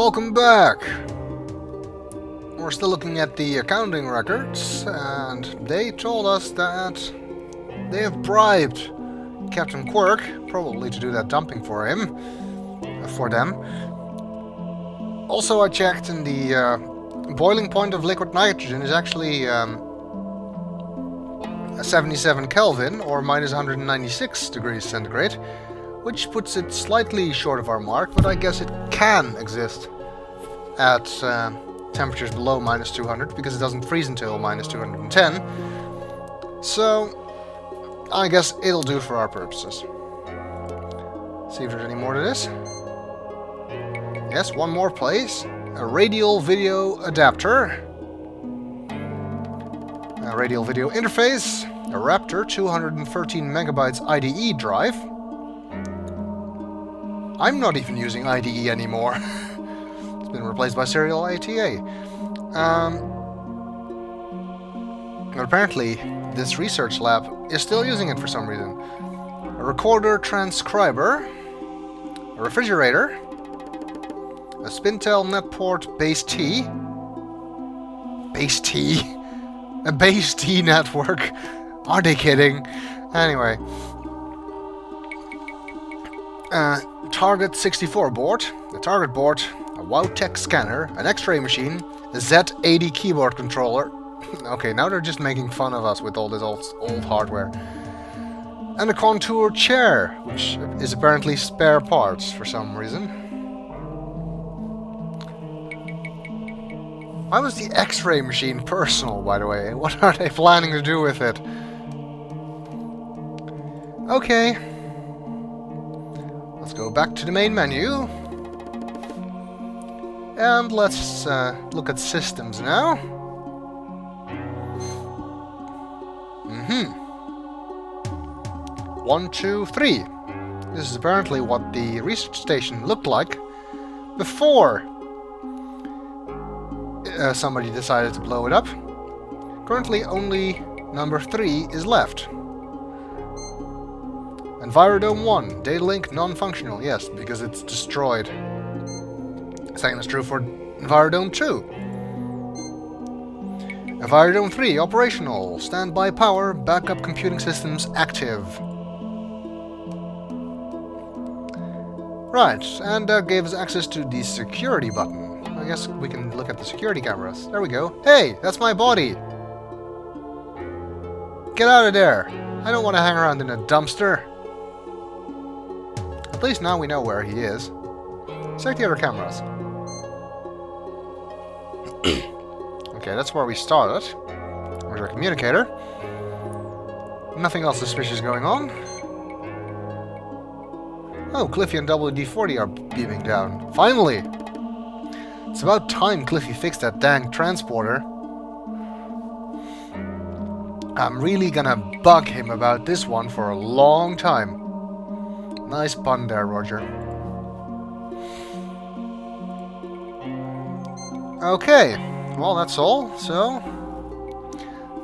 Welcome back! We're still looking at the accounting records, and they told us that they have bribed Captain Quirk, probably to do that dumping for him, for them. Also, I checked, and the uh, boiling point of liquid nitrogen is actually um, 77 Kelvin, or minus 196 degrees centigrade, which puts it slightly short of our mark, but I guess it can exist at uh, temperatures below minus 200, because it doesn't freeze until minus 210. So, I guess it'll do for our purposes. See if there's any more to this. Yes, one more place. A radial video adapter. A radial video interface. A Raptor 213 megabytes IDE drive. I'm not even using IDE anymore. it's been replaced by Serial ATA. Um, but apparently, this research lab is still using it for some reason. A recorder transcriber, a refrigerator, a Spintel Netport base T, base T, a base T network. Are they kidding? Anyway, uh, Target 64 board, a target board, a WowTech scanner, an X-ray machine, a Z80 keyboard controller, okay, now they're just making fun of us with all this old, old hardware. And a contour chair, which is apparently spare parts for some reason. Why was the X-ray machine personal, by the way? What are they planning to do with it? Okay. Let's go back to the main menu. And let's uh, look at systems now. Mm-hmm. One, two, three. This is apparently what the research station looked like before uh, somebody decided to blow it up. Currently only number three is left. Envirodome 1, data link non-functional, yes, because it's destroyed. Same is true for Envirodome 2. Envirodome 3, operational. Standby power, backup computing systems active. Right, and that gave us access to the security button. I guess we can look at the security cameras. There we go. Hey, that's my body! Get out of there! I don't want to hang around in a dumpster. At least now we know where he is. Check the other cameras. okay, that's where we started. Where's our communicator? Nothing else suspicious going on. Oh, Cliffy and WD-40 are beaming down. Finally! It's about time Cliffy fixed that dang transporter. I'm really gonna bug him about this one for a long time. Nice pun there, Roger. Okay, well that's all, so...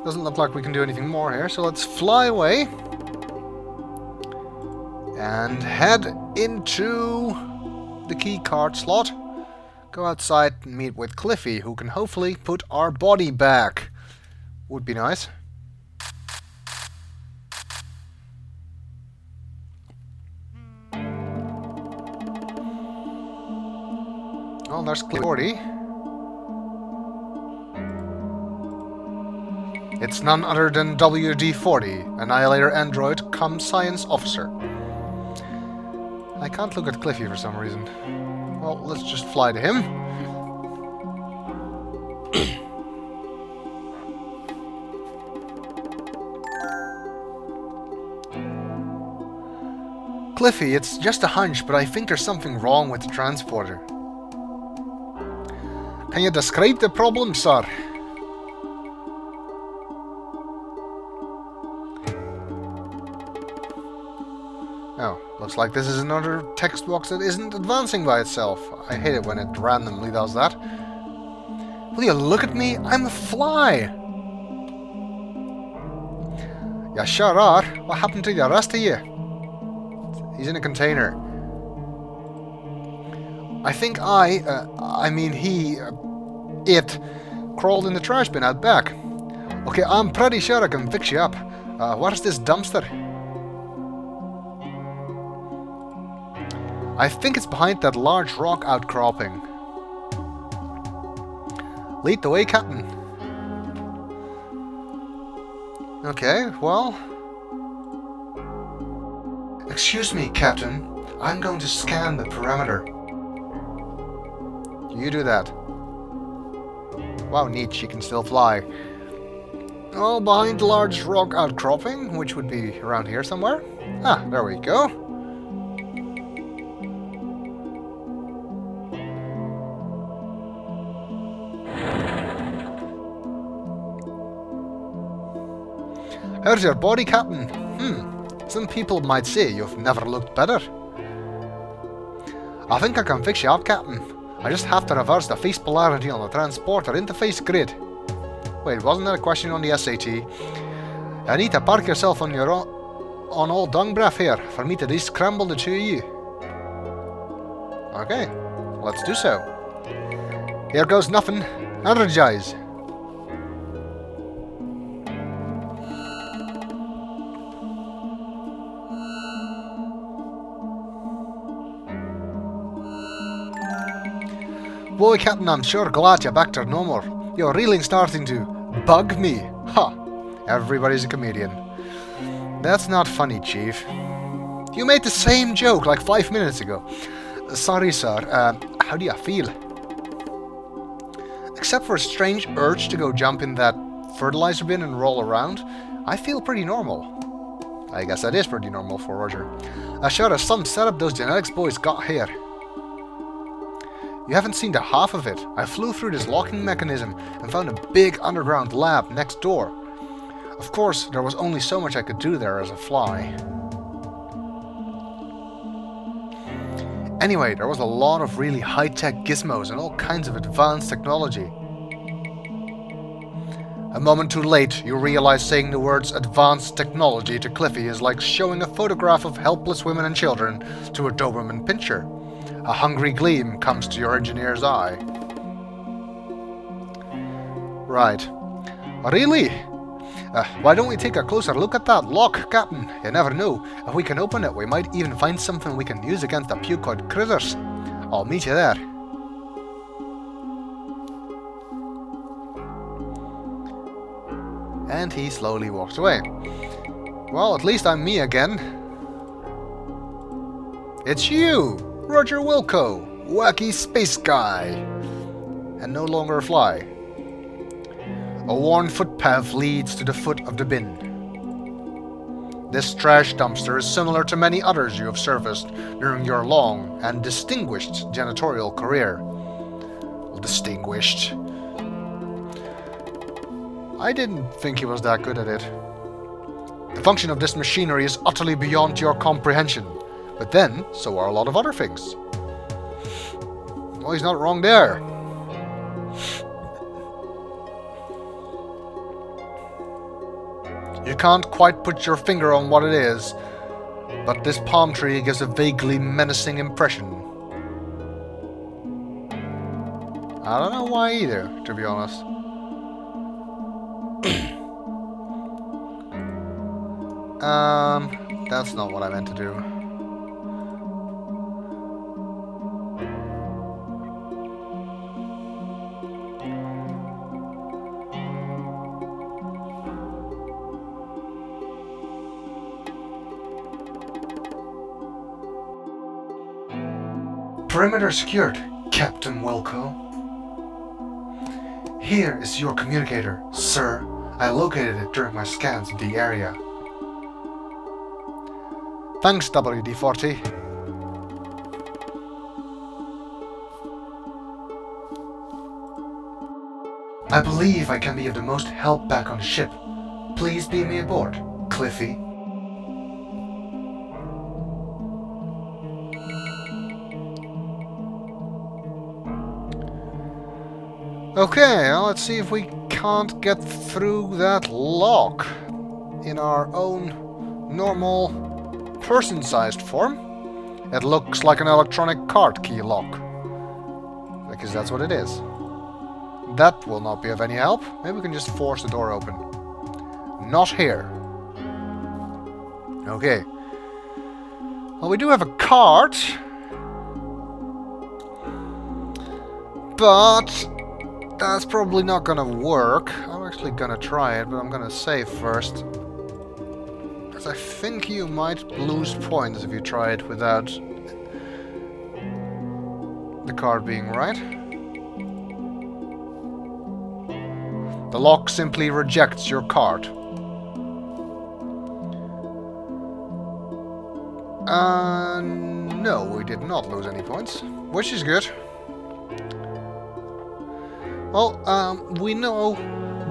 Doesn't look like we can do anything more here, so let's fly away. And head into the key card slot. Go outside and meet with Cliffy, who can hopefully put our body back. Would be nice. Cliffy. It's none other than WD-40, Annihilator Android cum Science Officer. I can't look at Cliffy for some reason. Well, let's just fly to him. Cliffy, it's just a hunch, but I think there's something wrong with the transporter. Can you describe the problem, sir? Oh, looks like this is another text box that isn't advancing by itself. I hate it when it randomly does that. Will you look at me? I'm a fly! You sure are. What happened to the rest of you? He's in a container. I think I, uh, I mean he, uh, it, crawled in the trash bin out back. Okay, I'm pretty sure I can fix you up. Uh, where's this dumpster? I think it's behind that large rock outcropping. Lead the way, Captain. Okay, well... Excuse me, Captain. I'm going to scan the perimeter. You do that. Wow, neat, she can still fly. Oh, behind the large rock outcropping, which would be around here somewhere. Ah, there we go. How's your body, Captain? Hmm, some people might say you've never looked better. I think I can fix you up, Captain. I just have to reverse the phase polarity on the transporter interface grid. Wait, wasn't that a question on the SAT? To park yourself on your own, on old dung breath here for me to descramble the two of you. Okay, let's do so. Here goes nothing. Energize. Boy, Captain, I'm sure glad you're back to normal. You're really starting to bug me. Ha! Everybody's a comedian. That's not funny, Chief. You made the same joke like five minutes ago. Sorry, sir. Uh, how do you feel? Except for a strange urge to go jump in that fertilizer bin and roll around, I feel pretty normal. I guess that is pretty normal for Roger. I sure as some setup those genetics boys got here. You haven't seen the half of it. I flew through this locking mechanism and found a big underground lab next door. Of course, there was only so much I could do there as a fly. Anyway, there was a lot of really high-tech gizmos and all kinds of advanced technology. A moment too late, you realize saying the words advanced technology to Cliffy is like showing a photograph of helpless women and children to a Doberman Pinscher. A hungry gleam comes to your engineer's eye. Right. Really? Uh, why don't we take a closer look at that lock, Captain? You never know. If we can open it, we might even find something we can use against the pukoid critters. I'll meet you there. And he slowly walks away. Well, at least I'm me again. It's you! Roger Wilco, wacky space guy, and no longer fly. A worn footpath leads to the foot of the bin. This trash dumpster is similar to many others you have surfaced during your long and distinguished janitorial career. Distinguished. I didn't think he was that good at it. The function of this machinery is utterly beyond your comprehension. But then, so are a lot of other things. Well, he's not wrong there. You can't quite put your finger on what it is, but this palm tree gives a vaguely menacing impression. I don't know why either, to be honest. um, that's not what I meant to do. Perimeter secured, Captain Wilco. Here is your communicator, sir. I located it during my scans of the area. Thanks, WD-40. I believe I can be of the most help back on ship. Please beam me aboard, Cliffy. Okay, well, let's see if we can't get through that lock in our own normal person-sized form. It looks like an electronic card key lock. because that's what it is. That will not be of any help. Maybe we can just force the door open. Not here. Okay. Well, we do have a cart. But that's probably not gonna work. I'm actually gonna try it, but I'm gonna save first. Because I think you might lose points if you try it without the card being right. The lock simply rejects your card. Uh, no, we did not lose any points, which is good. Well, um, we know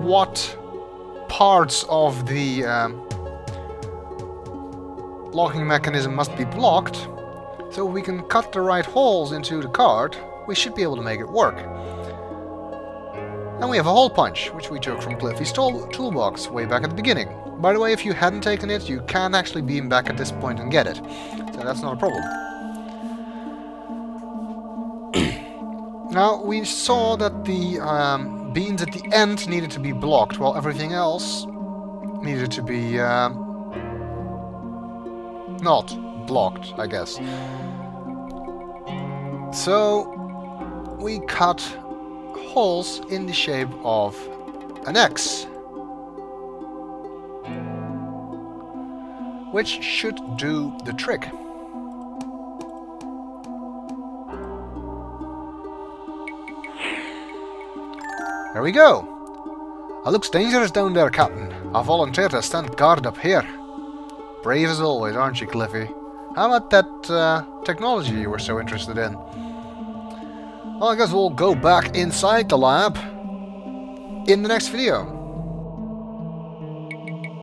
what parts of the um, locking mechanism must be blocked, so we can cut the right holes into the card, we should be able to make it work. And we have a hole punch, which we took from Cliffy's tool toolbox way back at the beginning. By the way, if you hadn't taken it, you can actually beam back at this point and get it. So that's not a problem. Now, we saw that the um, beans at the end needed to be blocked, while everything else needed to be... Um, not blocked, I guess. So, we cut holes in the shape of an X. which should do the trick. There we go. It looks dangerous down there, Captain. I volunteer to stand guard up here. Brave as always, aren't you, Cliffy? How about that uh, technology you were so interested in? Well, I guess we'll go back inside the lab in the next video.